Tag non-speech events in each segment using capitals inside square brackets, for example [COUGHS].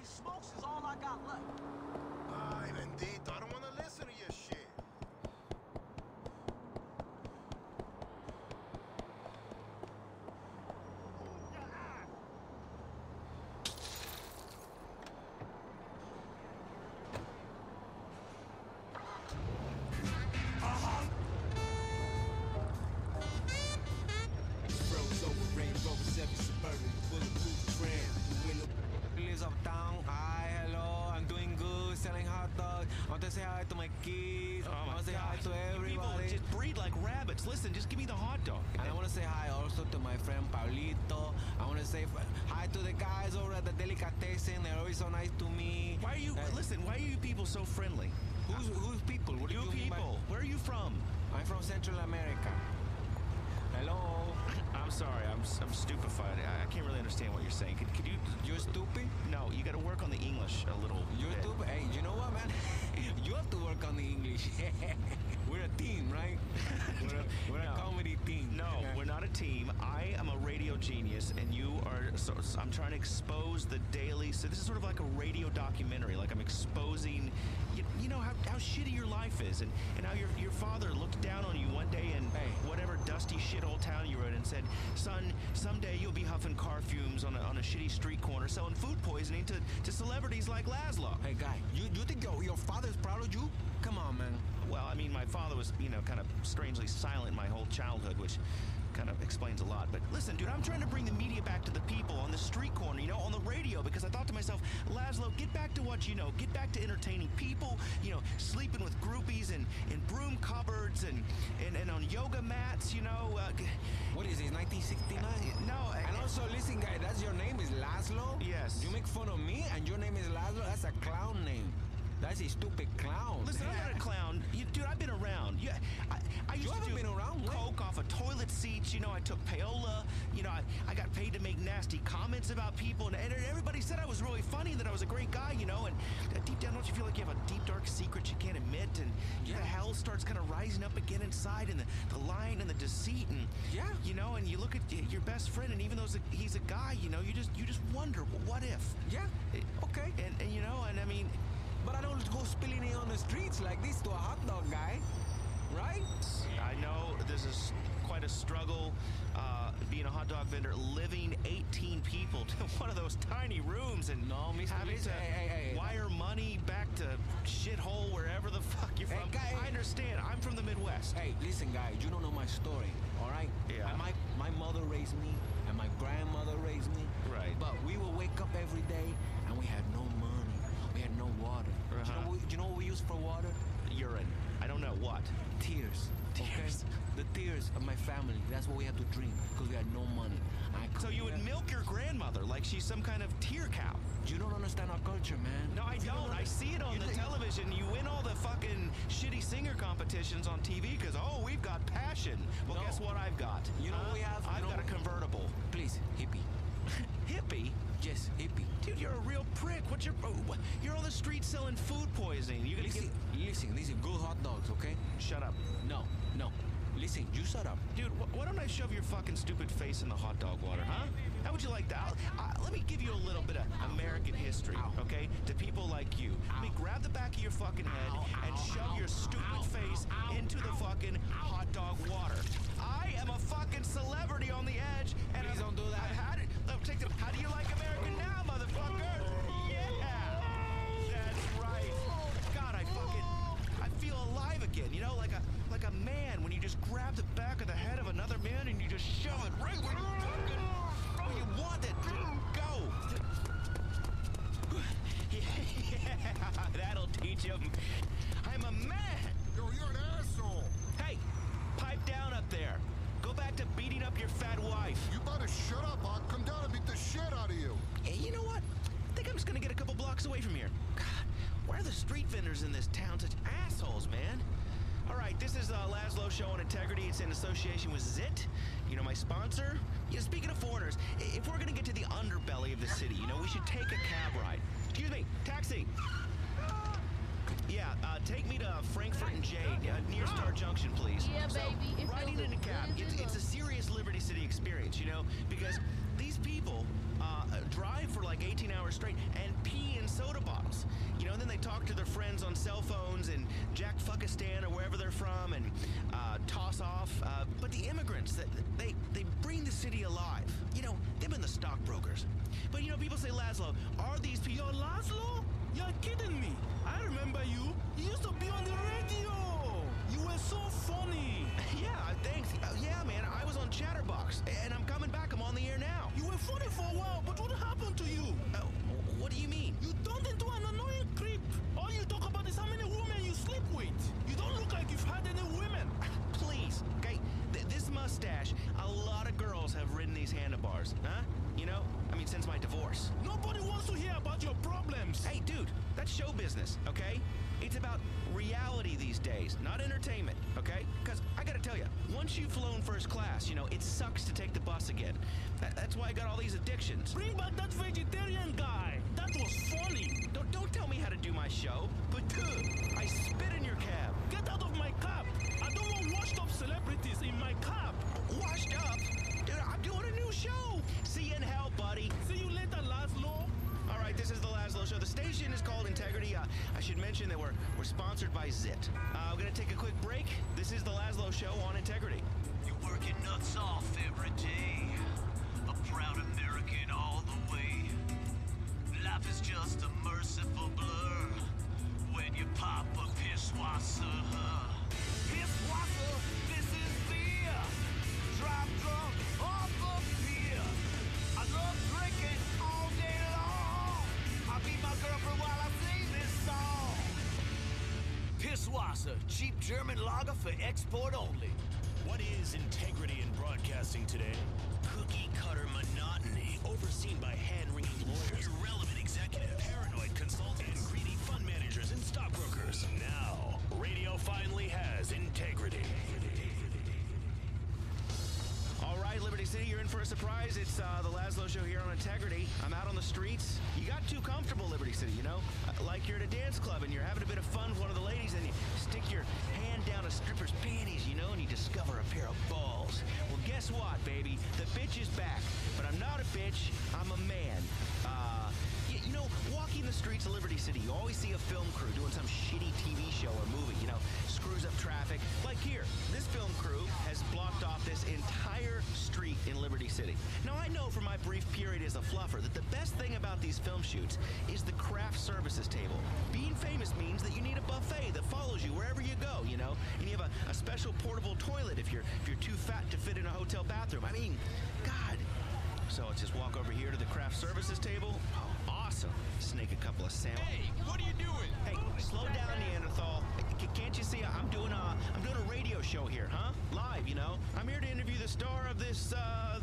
these smokes is all I got left. Ah, Ay, bendito. I don't want to to say hi to my kids. Oh I want to say hi to You People just breed like rabbits. Listen, just give me the hot dog. And I want to say hi also to my friend Pablito. I want to say hi to the guys over at the delicatessen. They're always so nice to me. Why are you Uh, listen? Why are you people so friendly? Who's who's people? What You you mean by- people. Where are you from? I'm from Central America. Hello. [COUGHS] I'm sorry. I'm I'm stupefied. I, I can't really understand what you're saying. Could, could you? You're stupid. No, you got to work on the English a little. You're bit. stupid. Hey, you know what, man? [LAUGHS] you have to work on the English. [LAUGHS] we're a team, right? [LAUGHS] We're a, we're No. a comedy team. No, we're not a team. I am a radio genius, and you are. So, so I'm trying to expose the daily. So this is sort of like a radio documentary. Like I'm exposing, you, you know how, how shitty your life is, and, and how your your father looked down on you one day and Hey. whatever dusty shithole town you were in, and said, "Son, someday you'll be huffing car fumes on a, on a shitty street corner, selling food poisoning to, to celebrities like Lazlow." Hey, guy, you, you think your, your father's proud of you? Come on, man. Well, I mean, my father was, you know, kind of strangely silent my whole childhood, which kind of explains a lot. But listen, dude, I'm trying to bring the media back to the people on the street corner, you know, on the radio, because I thought to myself, Lazlow, get back to what you know. Get back to entertaining people, you know, sleeping with groupies and in broom cupboards and, and, and on yoga mats, you know. Uh, What is this, 1969? no, I- And also, listen, guy, that's your name is Lazlow? Yes. You make fun of me and your name is Lazlow? That's a clown name. That's a stupid clown. Listen, I'm not a clown. You, dude, I've been around. Yeah, I, I used You to do been around, when? coke off of toilet seats. You know, I took payola. You know, I, I got paid to make nasty comments about people, and, and everybody said I was really funny, that I was a great guy. You know, and uh, deep down, don't you feel like you have a deep, dark secret you can't admit, and Yeah. the hell starts kind of rising up again inside, and the, the lying and the deceit, and Yeah. you know, and you look at your best friend, and even though he's a, guy, you know, you just you just wonder, well, what if? Yeah, okay. And, and you know, and I mean. But I don't go spilling it on the streets like this to a hot dog guy, right? I know this is quite a struggle uh, being a hot dog vendor, living 18 people to [LAUGHS] one of those tiny rooms and No, Mr. having Lisa, to hey, hey, hey. wire money back to shithole wherever the fuck you're Hey, from. guy- I understand. I'm from the Midwest. Hey, listen, guy, you don't know my story, all right? Yeah. My, my mother raised me, and my grandmother raised me. Right. But we will wake up every day, and we had no money. We had no water. Do you, Uh-huh. know what, do you know what we use for water? Urine. I don't know what. Tears. Tears. Okay? The tears of my family. That's what we have to drink, because we had no money. I So you would milk your grandmother like she's some kind of tear cow. You don't understand our culture, man. No, I You don't. I see it on you the don't- television. You win all the fucking shitty singer competitions on TV because, oh, we've got passion. Well, No. guess what I've got? You know what we have? I've got a convertible. Please, hippie. [LAUGHS] Hippie? Yes, hippie. Dude, you're a real prick. What's your. oh, what- You're on the street selling food poisoning. You gonna Listen, get. listen, these are good hot dogs, okay? Shut up. No, no. Listen, you shut up. Dude, wh- why don't I shove your fucking stupid face in the hot dog water, huh? How would you like that? Uh, let me give you a little bit of American history, okay? To people like you. Let me grab the back of your fucking head and shove your stupid face into the fucking hot dog water. I am a fucking celebrity on the edge, and Please I've- don't do that. I've had the. How do you like American now, motherfucker? Yeah, that's right. God, I fucking, I feel alive again. You know, like a like a man when you just grab the back of the head of another man and you just shove it right where Show on Integrity. It's in association with ZIT, you know, my sponsor. Yeah, speaking of foreigners, if we're gonna get to the underbelly of the city, you know, we should take a cab ride. Excuse me, taxi. Yeah, uh, take me to Frankfort and Jade, uh, near Star Junction, please. Yeah, So, baby, it riding in a cab, it's, it's a serious Liberty City experience, you know, because these people uh, drive for like 18 hours straight and pee in soda bottles. You know, and then they talk to their friends on cell phones in Jack Fuckistan or wherever they're from and uh, toss off. Uh, but the immigrants, that they they bring the city alive. You know, them and the stockbrokers. But you know, people say, Lazlow, are these people? Yo, Lazlow? You're kidding me. I remember you. You used to be on the radio. You were so funny. Yeah, thanks. Uh, yeah, man, I was on Chatterbox, and I'm coming back. I'm on the air now. You were funny for a while, but what happened to you? Uh, what do you mean? You turned into an annoying creep. All you talk about is how many women you sleep with. You don't look like you've had any women. [LAUGHS] Please, okay? Th- this mustache, a lot of girls have ridden these handlebars, huh? You know? I mean, since my divorce. Nobody wants to hear about your problems. Hey, dude, that's show business, okay? It's about reality these days, not entertainment, okay? Because I gotta tell you, once you've flown first class, you know, it sucks to take the bus again. That, that's why I got all these addictions. Bring back that vegetarian guy. That was funny. Don't, don't tell me how to do my show, but dude, I spit in your cab. Get out of my cab. I don't want washed up celebrities in my cab. Washed up? Dude, I'm doing a new show. See you in hell, buddy. See you later, Lazlow. Right, this is the Lazlow Show. The station is called Integrity. Uh, I should mention that we're, we're sponsored by Zit. Uh, we're to take a quick break. This is the Lazlow Show on Integrity. You work your nuts off every day. A proud American all the way. Life is just a merciful blur when you pop a pisswasser. Cheap German lager for export only. What is integrity in broadcasting today? Cookie cutter monotony, overseen by hand wringing lawyers, irrelevant executive, paranoid consultants, and greedy fund managers and stockbrokers. Now, radio finally has integrity. Liberty City, you're in for a surprise. It's uh, the Lazlow Show here on Integrity. I'm out on the streets. You got too comfortable, Liberty City, you know? Uh, like you're at a dance club and you're having a bit of fun with one of the ladies and you stick your hand down a stripper's panties, you know, and you discover a pair of balls. Well, guess what, baby? The bitch is back. But I'm not a bitch, I'm a man. City, you always see a film crew doing some shitty TV show or movie, you know, screws up traffic. Like here, this film crew has blocked off this entire street in Liberty City. Now, I know from my brief period as a fluffer that the best thing about these film shoots is the craft services table. Being famous means that you need a buffet that follows you wherever you go, you know, and you have a, a special portable toilet if you're if you're too fat to fit in a hotel bathroom. I mean, God. So let's just walk over here to the craft services table. Oh, awesome. Snake a couple of sandwiches. Hey, what are you doing? Hey, slow down, Neanderthal. Can't you see I'm doing a I'm doing a radio show here, huh? Live, you know. I'm here to interview the star of this uh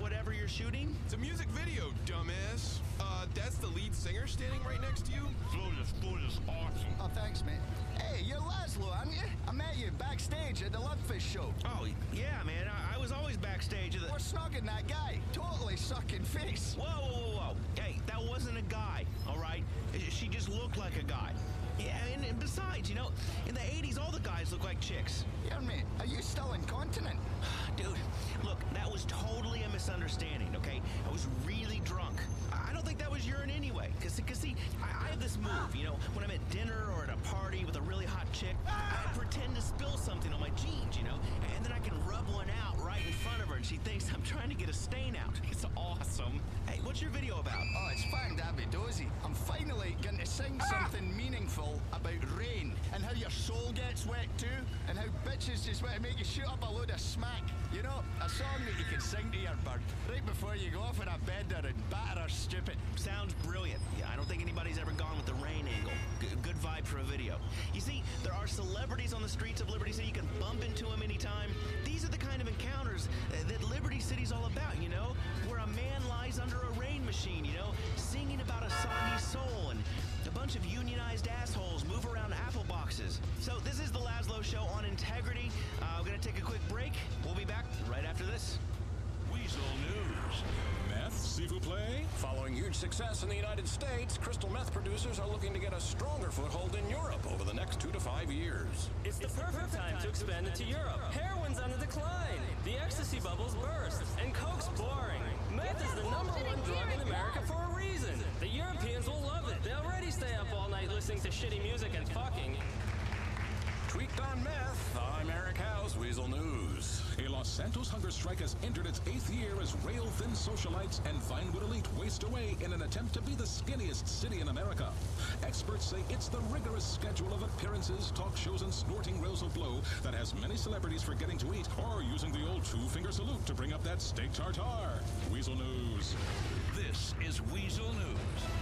whatever you're shooting. It's a music video, dumbass. Uh, that's the lead singer standing right next to you? Flawless, flawless, awesome. Oh, thanks, man. Hey, you're Lazlow, aren't you? I met you backstage at the Lugfish show. Oh, yeah, man. I, I was always backstage of the We're snogging that guy. Totally sucking face. Whoa, whoa, whoa, whoa. Hey, that wasn't a guy, all right? She just looked like a guy. Yeah, and, and besides, you know, in the 80s, all the guys look like chicks. Yeah, man, are you still incontinent? [SIGHS] Dude, look, that was totally a misunderstanding, okay? I was really drunk. Urine anyway. Cause, cause see, I, I have this move, you know, when I'm at dinner or at a party with a really hot chick, I pretend to spill something on my jeans, you know, and then I can rub one out right in front of her and she thinks I'm trying to get a stain out. [LAUGHS] It's awesome. Hey, what's your video about? Oh, it's fang dabby dozy. I'm finally going to sing ah! something meaningful about rain and how your soul gets wet too, and how bitches just want to make you shoot up a load of smack. You know, a song that you can sing to your bird right before you go off in a bender and batter her stupid. Think anybody's ever gone with the rain angle. G- good vibe for a video. You see, there are celebrities on the streets of Liberty City. You can bump into them anytime. These are the kind of encounters uh, that Liberty City's all about, you know? Where a man lies under a rain machine, you know? Singing about a soggy soul and a bunch of unionized assholes move around apple boxes. So this is the Lazlow Show on integrity. Uh, we're going to take a quick break. We'll be back right after this diesel news. Meth, See who plaît. Following huge success in the United States, crystal meth producers are looking to get a stronger foothold in Europe over the next two to five years. It's the, it's perfect, the perfect time, time to expand into Europe. Europe. Heroin's on the decline. The ecstasy bubbles burst, and coke's boring. Meth is the number one drug in America for a reason. The Europeans will love it. They already stay up all night listening to shitty music and fucking. Tweaked on meth Santos hunger strike has entered its eighth year as rail-thin socialites and Vinewood elite waste away in an attempt to be the skinniest city in America. Experts say it's the rigorous schedule of appearances, talk shows, and snorting rails of blow that has many celebrities forgetting to eat or using the old two-finger salute to bring up that steak tartare. Weasel News. This is Weasel News.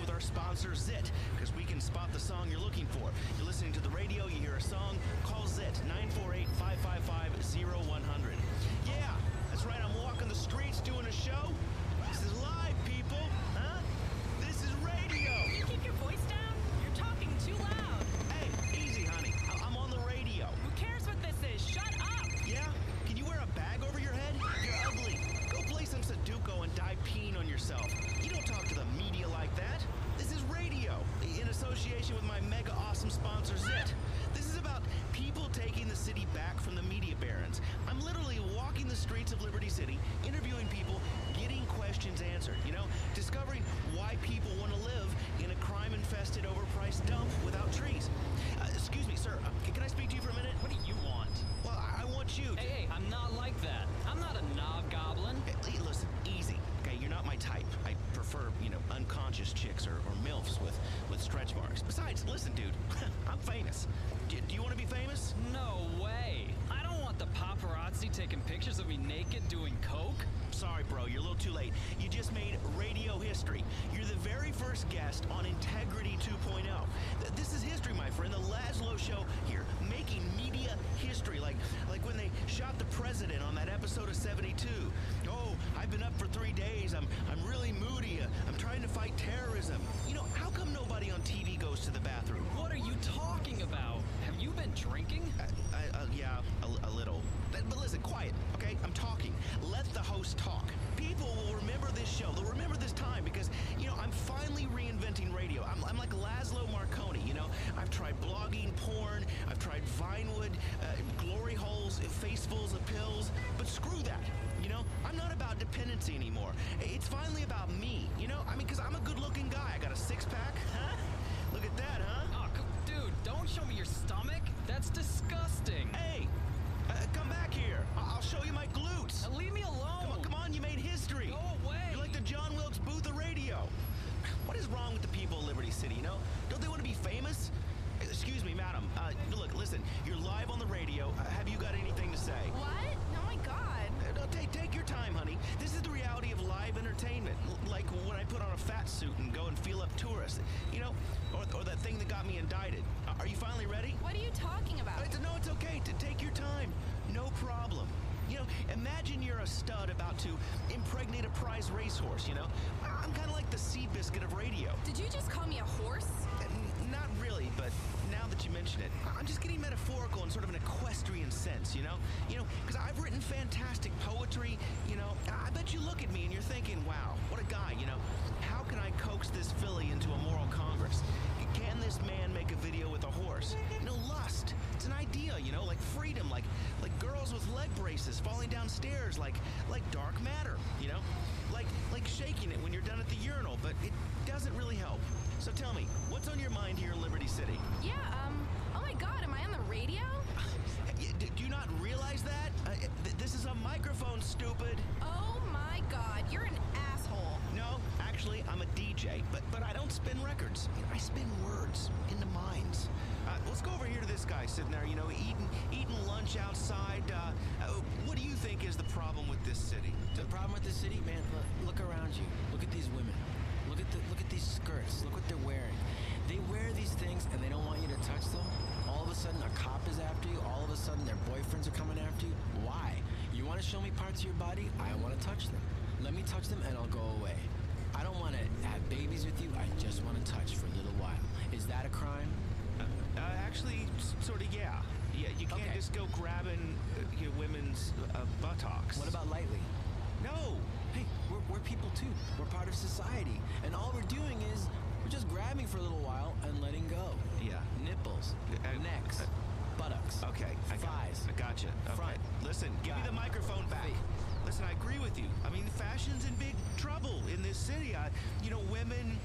with our sponsor, Zit, because we can spot the song you're looking for. You're listening to the radio, you hear a song, call Zit, 948-555-0100. Yeah, that's right, I'm walking the streets doing a show, Bro, you're a little too late. You just made radio history. You're the very first guest on Integrity 2.0. This is history, my friend. The Lazlow Show here, making media history, like, like when they shot the president on that episode of 72. like when I put on a fat suit and go and feel up tourists, you know, or, or that thing that got me indicted. Uh, are you finally ready? What are you talking about? No, it's okay. To take your time. No problem. You know, imagine you're a stud about to impregnate a prize racehorse, you know? I'm kind of like the Seabiscuit of radio. Did you just call me a horse? Mention it, I'm just getting metaphorical in sort of an equestrian sense, you know? You know, because I've written fantastic poetry, you know? I bet you look at me and you're thinking, wow, what a guy, you know? How can I coax this filly into a moral congress? Can this man make a video with a horse? You know, lust. It's an idea, you know, like freedom, like like girls with leg braces falling downstairs, like like dark matter, you know? Like like shaking it when you're done at the urinal, but it doesn't really help. So tell me, what's on your mind here in Liberty City? Yeah, um, records. I spin words into minds. Uh, let's go over here to this guy sitting there, you know, eating eating lunch outside. Uh, uh, what do you think is the problem with this city? The problem with this city, man, look, look around you. Look at these women. Look at the look at these skirts. Look what they're wearing. They wear these things and they don't want you to touch them. All of a sudden a cop is after you. All of a sudden their boyfriends are coming after you. Why? You want to show me parts of your body? I want to touch them. Let me touch them and I'll go away. I want to have babies with you. I just want to touch for a little while. Is that a crime? Uh, actually, sort of, yeah. Yeah, you can't Okay. just go grabbing uh, your women's uh, buttocks. What about lightly? No. Hey, we're, we're people too. We're part of society. And all we're doing is we're just grabbing for a little while and letting go. Yeah. Nipples, Uh, necks, uh, buttocks. Okay, I got, Thighs. I gotcha. Okay. Front. Listen, give me the microphone back. Feet. Listen, I agree with you. I mean, fashion's in big trouble in this city. I, you know, women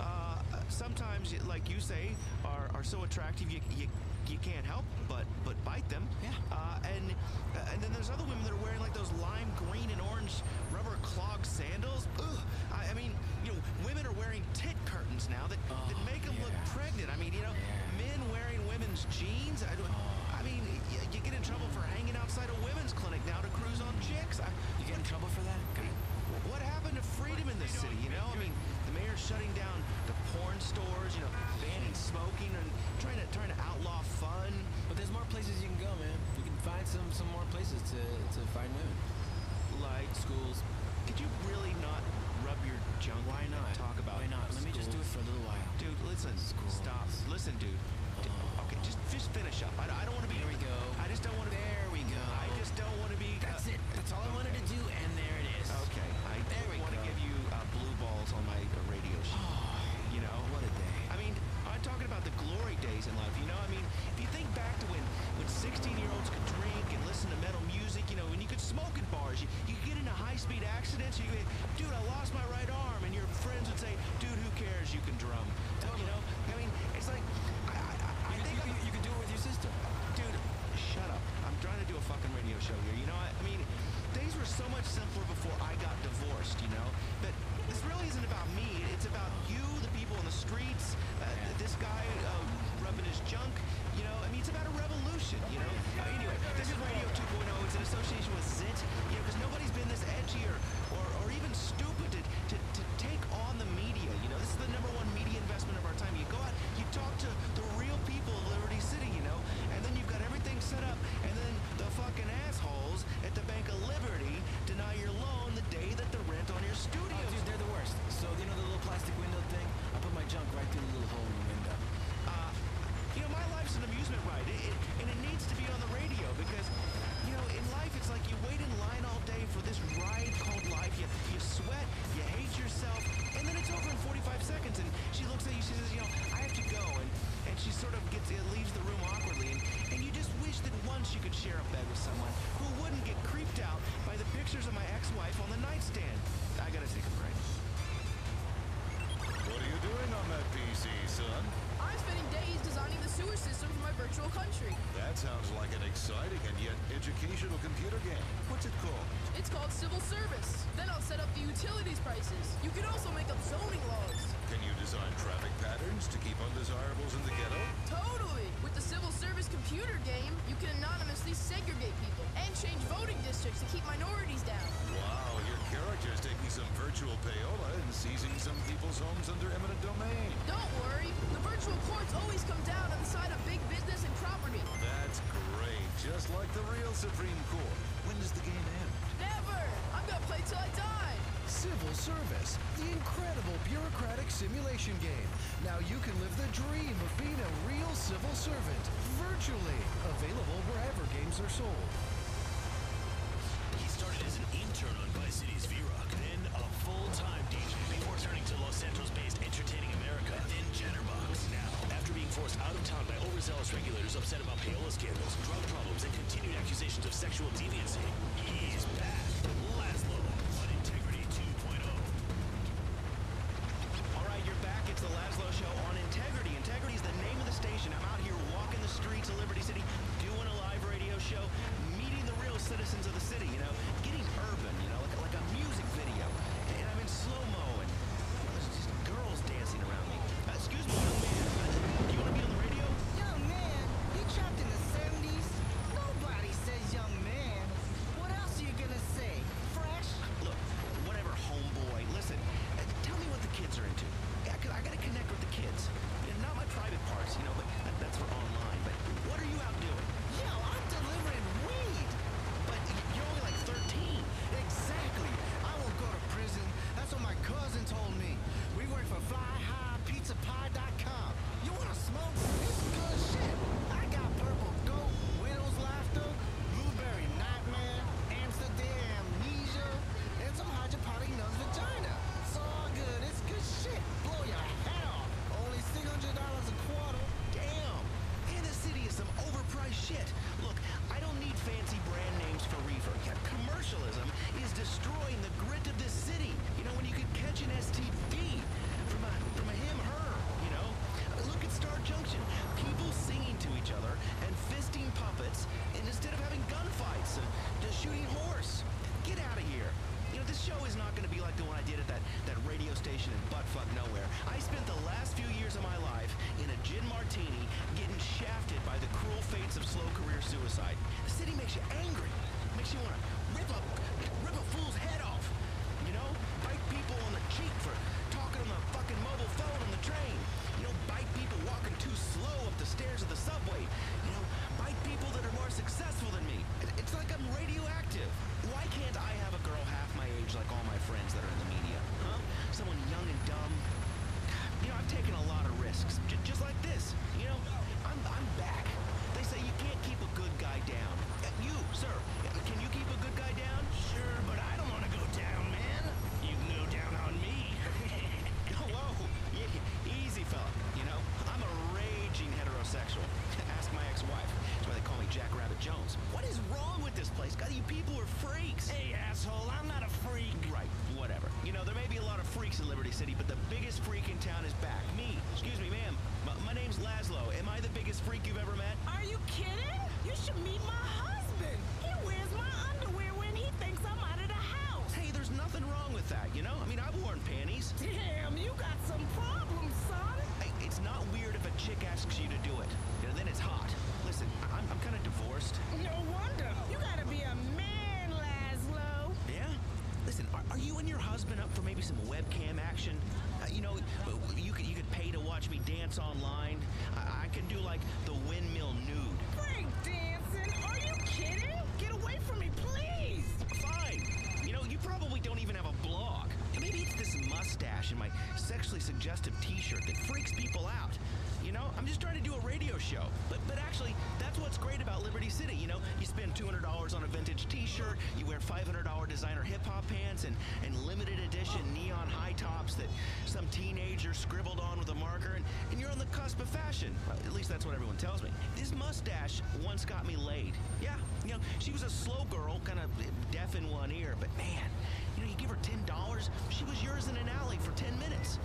uh, sometimes, like you say, are, are so attractive you, you you can't help but but bite them. Yeah. Uh, and uh, and then there's other women that are wearing like those lime green and orange rubber clog sandals. Ugh. I, I mean, you know, women are wearing tit curtains now that, that Oh, make them look pregnant. I mean, you know, men wearing women's jeans. I, I mean, you, you get in trouble for hanging outside a women's clinic now to cruise on chicks. I, You get in trouble for that? God. what happened to freedom in this city? You know, I mean, the mayor's shutting down the porn stores. You know, banning smoking and trying to trying to outlaw fun. But there's more places you can go, man. You can find some some more places to, to find women. Like, Schools. could you really not rub your junk? Why and not? Talk about. Why not? Let me just do it for a little while. Dude, listen. Schools. Stop. Listen, dude. D- Okay, just just finish up. I, I don't want to be. There we go. I just don't want to. There we go. Don't want to be. That's uh, it. That's all I wanted to do, and there it is. Okay, I There we want to give you uh, blue balls on my uh, radio show. [SIGHS] you know What a day. I mean, I'm talking about the glory days in life. You know, I mean, if you think back to when when 16 year olds could drink and listen to metal music, you know, when you could smoke in bars, you, you could get into high speed accidents. You could, dude, I lost my right arm, and your friends would say, dude, educational computer game. What's it called? It's called Civil Service. Then I'll set up the utilities prices. You can also make up zoning laws. Can you design traffic patterns to keep undesirables in the ghetto? Totally! With the Civil Service computer game, you can anonymously segregate people and change voting districts to keep minorities down. Wow, your character is taking some virtual payola and seizing some people's homes under eminent domain. Don't worry, the virtual courts always come down on the side of big Just like the real Supreme Court. When does the game end? Never! I'm gonna play till I die! Civil Service, the incredible bureaucratic simulation game. Now you can live the dream of being a real civil servant, virtually. Available wherever games are sold. Husband up for maybe some webcam action? Uh, you know, you could you could pay to watch me dance online. I, I could do like the windmill nude. Break dancing? Are you kidding? Get away from me, please. Fine. You know, you probably don't even have a blog. Maybe it's this mustache and my sexually suggestive T-shirt that freaks people out. You know, I'm just trying to do a radio show. But but actually, that's what's great about Liberty City. You know, you spend $200 on a vintage T-shirt, you wear $500 designer hip hop pants, and and limited edition neon high tops that some teenager scribbled on with a marker, and, and you're on the cusp of fashion. Well, at least that's what everyone tells me. This mustache once got me laid. Yeah, you know, she was a slow girl, kind of deaf in one ear, but man, you know, you give her ten dollars, she was yours in an alley for ten minutes.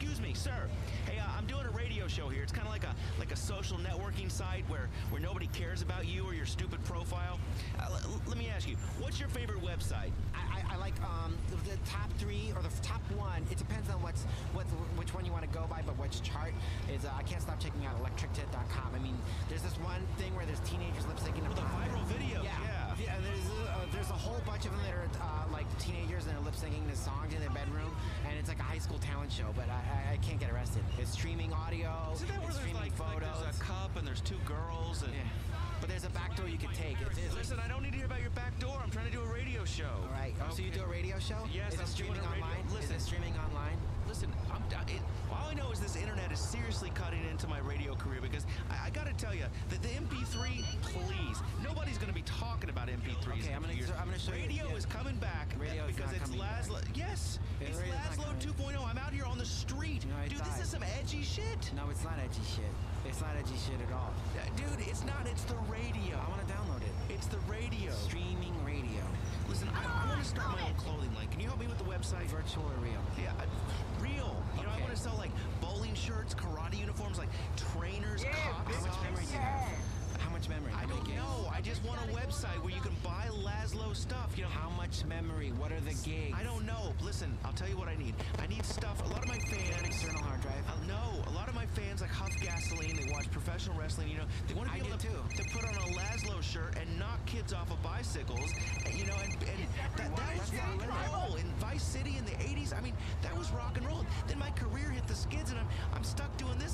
Excuse me, sir. Hey, uh, I'm doing a radio show here. It's kind of like a like a social networking site where where nobody cares about you or your stupid profile. Uh, let me ask you, what's your favorite website? I, I, I like um, the, the top three or the top one. It depends on what's what which one you want to go by, but which chart is. Uh, I can't stop checking out electrictit.com. I mean, there's this one thing where there's teenagers lip syncing. With the viral videos, yeah. yeah. There's uh, there's a whole bunch of them that are uh, like teenagers and they're lip syncing to songs in their bedroom, and it's like a high school talent show. But I, I, I can't get arrested. It's streaming audio. Isn't that where it's there's streaming like, like there's a cup and there's two girls and Yeah. But there's a back door you can take. It's, it's, Listen, I don't need to hear about your back door. I'm trying to do a radio show. All right. Oh, so you do a radio show? Yes, Is I'm it streaming a online? Listen, Is it streaming online? Listen, I'm, I- it, all I know is this internet is seriously cutting into my radio career because I, I got to tell you that the MP3, please, nobody's going to be talking about MP3s. Okay, I'm gonna- years. I'm gonna show you- Radio yeah. is coming back Radio because it's back. Lazlow. Yes, Yeah, it's Lazlow 2.0. I'm out here on the street, No, dude. This is some edgy shit. No, it's not edgy shit. It's not edgy shit at all. Uh, Dude, it's not. It's the radio. I want to download it. It's the radio. Streaming radio. Listen, I, I want to start my own clothing line. Can you help me with the website? Virtual or real? Yeah, I, real. You know, I want to sell like bowling shirts, karate uniforms, like trainers, cops. How much memory do you have? How much memory? I don't know. I just want a website where you can buy Lazlow stuff. You know, How much memory? What are the gigs? I don't know. Listen, I'll tell you what I need. I need stuff. A lot of my fans. External hard drive. Uh, no, a lot of my fans like huff gasoline. They watch professional wrestling. You know, they want to I be able to, too. to put on a Lazlow shirt and knock kids off of bicycles. and, You know, and, and that, that was rock and roll in Vice City in the '80s. I mean, that was rock and roll. Then my career hit the skids, and I'm I'm stuck doing this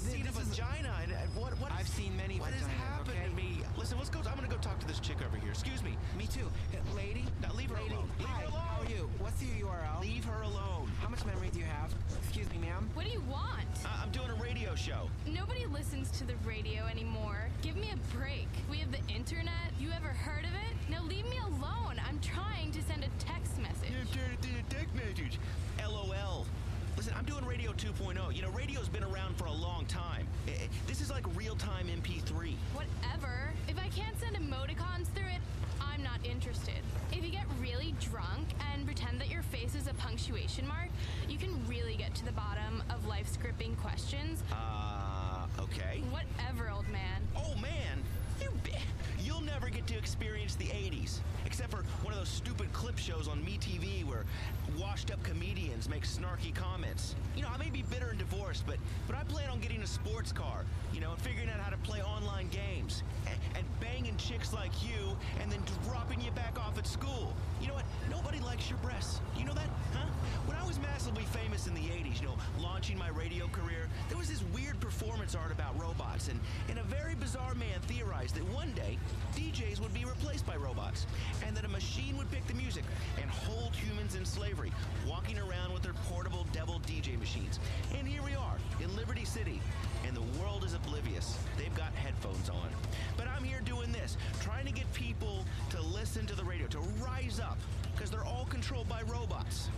seen a vagina. And, and what what I've seen many What has happened okay? to me? Listen, let's go. I'm gonna go talk to this chick over here. Excuse me. Me too. Uh, Lady? Now leave her Lady, alone. Leave hi, her alone. How are you? What's the URL? Leave her alone. How much memory do you have? Excuse me, ma'am. What do you want? I- I'm doing a radio show. Nobody listens to the radio anymore. Give me a break. We have the internet. You ever heard of it? Now leave me alone. I'm trying to send a text message. text message. LOL. Listen, I'm doing Radio 2.0. You know, radio's been around for a long time. I- I- This is like real-time MP3. Whatever. If I can't send emoticons through it, I'm not interested. If you get really drunk and pretend that your face is a punctuation mark, you can really get to the bottom of life's gripping questions. Uh, okay. Whatever, old man. Oh man, you you'll never get to experience the 80s, except for one of those stupid clip shows on MeTV where washed-up comedians make snarky comments. You know, I may be bitter and divorced, but but I plan on getting a sports car, you know, and figuring out how to play online games, and, and banging chicks like you, and then dropping you back off at school. You know what? Nobody likes your breasts. You know that, huh? When I was massively famous in the 80s, you know, launching my radio career, there was this weird performance art about robots, and, and a very bizarre man theorized that one day DJs would be replaced by robots, and that a machine would pick the music and hold humans in slavery, walking around with their portable devil DJ machines. And here we are in Liberty City, and the world is oblivious. They've got headphones on. But I'm here doing this, trying to get people to listen to the radio, to rise up, because they're all controlled by robots.